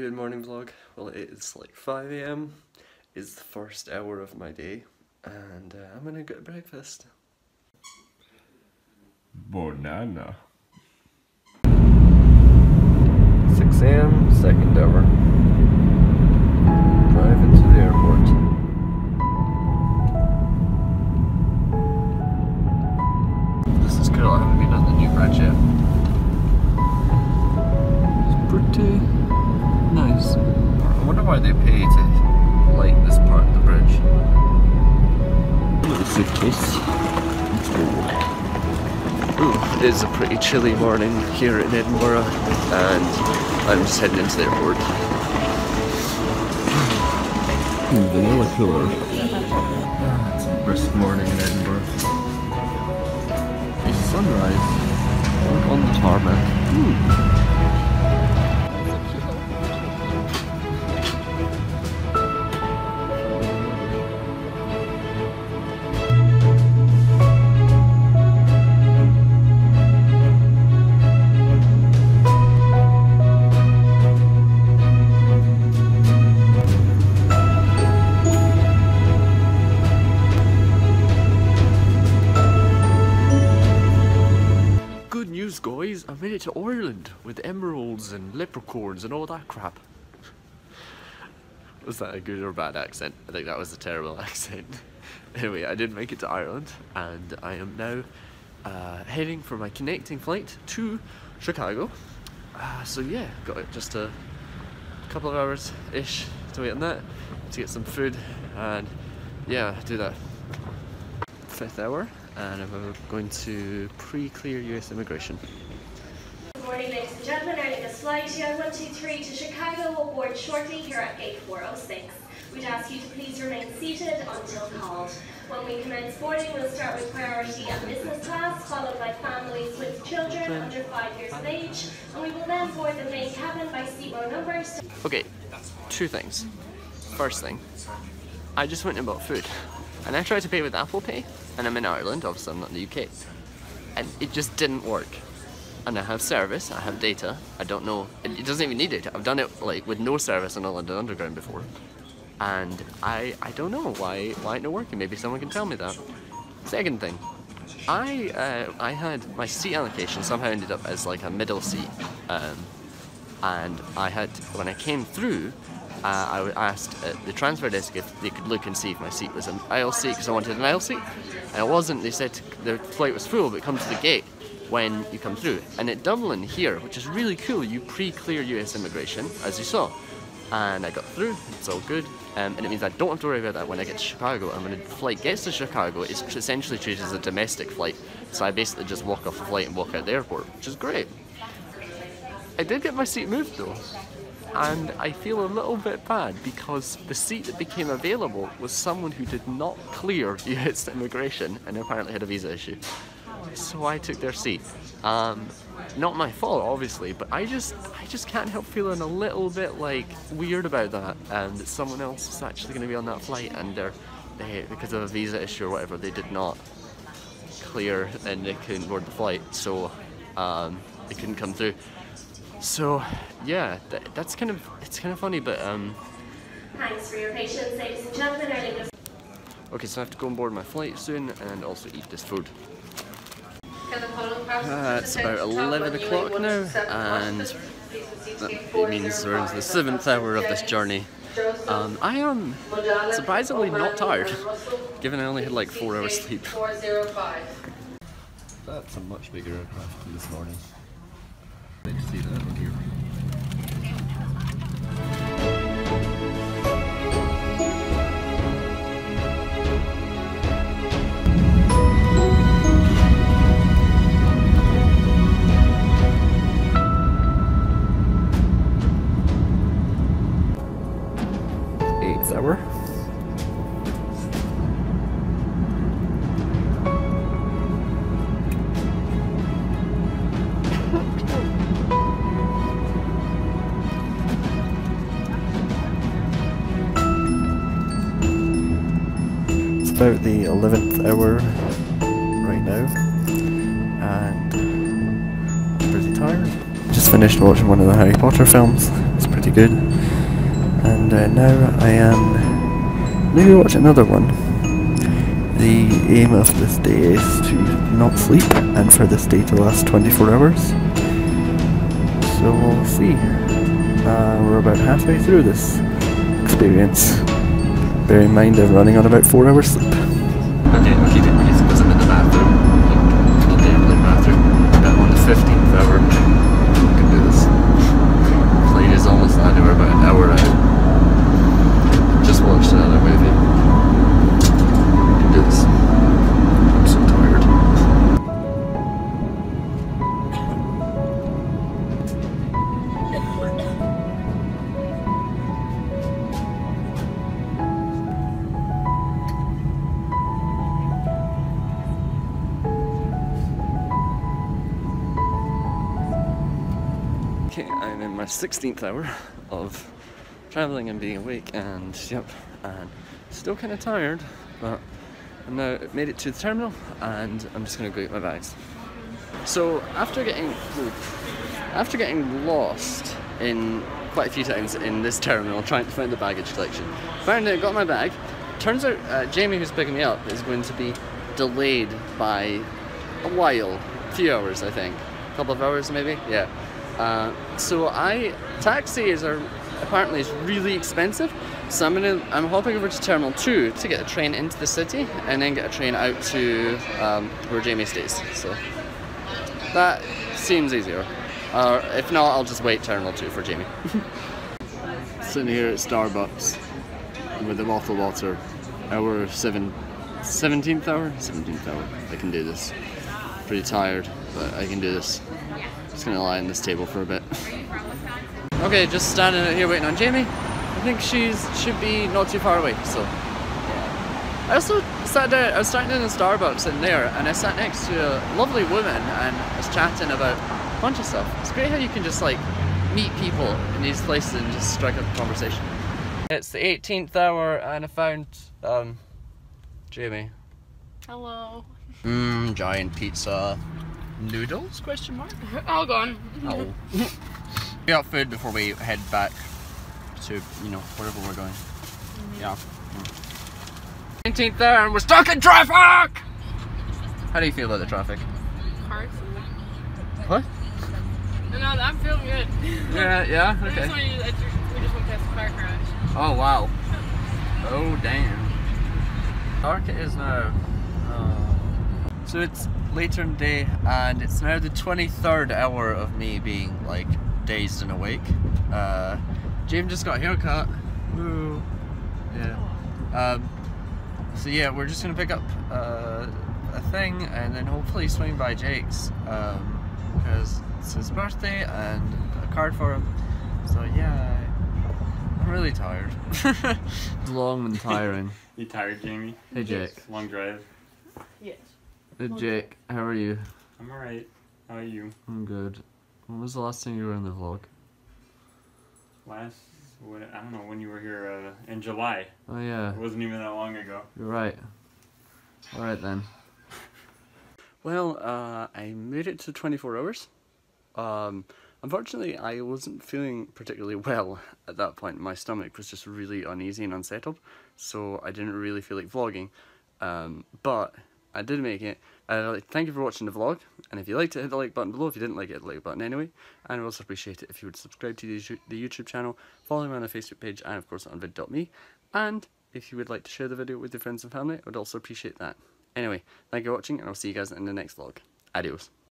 Good morning vlog. Well it is like 5am. It's the first hour of my day and uh, I'm gonna get breakfast. Banana. Wonder why they pay to light this part of the bridge. Little suitcase. Let's. Ooh, it is a pretty chilly morning here in Edinburgh and I'm just heading into the airport. Hmm, vanilla pillar. It's a brisk morning in Edinburgh. A sunrise on the tarmac. Good guys! I made it to Ireland with emeralds and leprechauns and all that crap. Was that a good or bad accent? I think that was a terrible accent. anyway, I did make it to Ireland and I am now uh, heading for my connecting flight to Chicago. Uh, so yeah, got just a couple of hours ish to wait on that to get some food and yeah, do that fifth hour and I'm going to pre-clear US immigration. Good morning, ladies and gentlemen. Aer Lingus flight TR123 to Chicago will board shortly here at gate 406. We'd ask you to please remain seated until called. When we commence boarding, we'll start with priority and business class, followed by families with children under five years of age, and we will then board the main cabin by seat row numbers. Okay, two things. First thing, I just went and bought food. And I tried to pay with Apple Pay, and I'm in Ireland, obviously I'm not in the UK. And it just didn't work. And I have service, I have data, I don't know, it, it doesn't even need data. I've done it like with no service on the London Underground before. And I I don't know why why it not working, maybe someone can tell me that. Second thing, I uh, I had my seat allocation somehow ended up as like a middle seat. Um, and I had when I came through, uh, I asked at the transfer desk if they could look and see if my seat was an aisle seat because I wanted an aisle seat, and it wasn't. They said the flight was full, but come to the gate when you come through. And at Dublin here, which is really cool, you pre-clear U.S. immigration, as you saw, and I got through. It's all good, um, and it means I don't have to worry about that when I get to Chicago. And when the flight gets to Chicago, it's essentially treated as a domestic flight, so I basically just walk off the flight and walk out the airport, which is great. I did get my seat moved though, and I feel a little bit bad because the seat that became available was someone who did not clear US immigration and apparently had a visa issue. So I took their seat. Um, not my fault, obviously, but I just I just can't help feeling a little bit like weird about that, and that someone else is actually going to be on that flight, and they're they because of a visa issue or whatever they did not clear and they couldn't board the flight, so um, they couldn't come through. So yeah, that, that's kind of it's kind of funny, but um, Thanks for your patience, ladies and gentlemen. Aer Lingus okay, so I have to go on board my flight soon and also eat this food. Uh, it's about 11 o'clock now, and That means we're into the seventh hour of this journey. Um, I am surprisingly not tired, given I only had like four hours sleep. That's a much bigger aircraft than this morning. See that about the 11th hour right now, and I'm pretty tired. just finished watching one of the Harry Potter films. It's pretty good. And uh, now I am maybe watch another one. The aim of this day is to not sleep and for this day to last 24 hours. So we'll see. Uh, we're about halfway through this experience. Bear in mind I'm running on about 4 hours sleep. Okay, I'll keep it my 16th hour of traveling and being awake, and yep, and still kind of tired, but I'm now made it to the terminal, and I'm just gonna go get my bags. So after getting after getting lost in quite a few times in this terminal trying to find the baggage collection, found it, got my bag. Turns out uh, Jaime, who's picking me up, is going to be delayed by a while, a few hours, I think, a couple of hours maybe, yeah. Uh, so I taxis are apparently is really expensive. So I'm gonna I'm hopping over to Terminal Two to get a train into the city and then get a train out to um, where Jaime stays. So that seems easier. Or if not, I'll just wait Terminal Two for Jaime. Sitting here at Starbucks with a of water. Hour seven, 17th hour? 17th hour. I can do this. Pretty tired, but I can do this. Just gonna lie on this table for a bit. Okay, just standing out here waiting on Jaime. I think she's should be not too far away, so. I also sat down, I was standing in a Starbucks in there, and I sat next to a lovely woman and was chatting about a bunch of stuff. It's great how you can just like meet people in these places and just strike up a conversation. It's the 18th hour, and I found um, Jaime. Hello. Mmm, giant pizza. Noodles? Question mark. All gone. Oh. we got food before we head back to, you know, wherever we're going. Mm-hmm. Yeah. 19th there and we're stuck in traffic! How do you feel about the traffic? Cars. What? No, no, I'm feeling good. Yeah, yeah, just okay. wanted just- we just went past a car crash. Oh, wow. Oh, damn. Dark is now. Oh. So it's later in the day and it's now the 23rd hour of me being like dazed and awake. Uh, James just got a haircut. Woo. Yeah. Um, so yeah, we're just gonna pick up uh, a thing and then hopefully swing by Jake's um, because it's his birthday and got a card for him. So yeah, I'm really tired. Long and tiring. You tired, Jaime? Hey Jake. Long drive. Yes. Hey Jake, how are you? I'm alright. How are you? I'm good. When was the last time you were in the vlog? Last, what, I don't know when you were here uh, in July. Oh yeah, It wasn't even that long ago. you're right. Alright then. Well, uh, I made it to 24 hours. Um, unfortunately, I wasn't feeling particularly well at that point. My stomach was just really uneasy and unsettled, so I didn't really feel like vlogging. Um, but I did make it. Uh, thank you for watching the vlog, and if you liked it, hit the like button below. If you didn't like it, hit the like button anyway. And I'd also appreciate it if you would subscribe to the YouTube- the YouTube channel, follow me on the Facebook page, and of course on vid.me. And if you would like to share the video with your friends and family, I would also appreciate that. Anyway, thank you for watching, and I'll see you guys in the next vlog. Adios.